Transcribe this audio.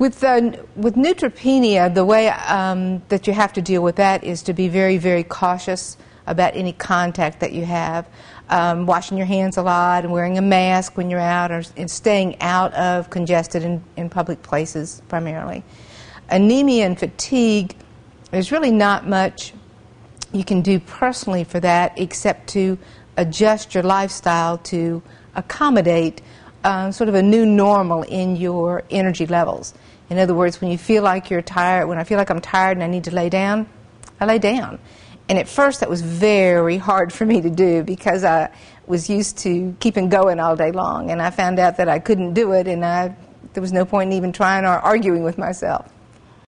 With, uh, with neutropenia, the way um, that you have to deal with that is to be very, very cautious about any contact that you have. Um, washing your hands a lot and wearing a mask when you're out or, and staying out of congested and in public places primarily. Anemia and fatigue, there's really not much you can do personally for that except to adjust your lifestyle to accommodate uh, sort of a new normal in your energy levels. In other words, when you feel like you're tired, when I feel like I'm tired and I need to lay down, I lay down. And at first, that was very hard for me to do because I was used to keeping going all day long. And I found out that I couldn't do it, and I, there was no point in even trying or arguing with myself.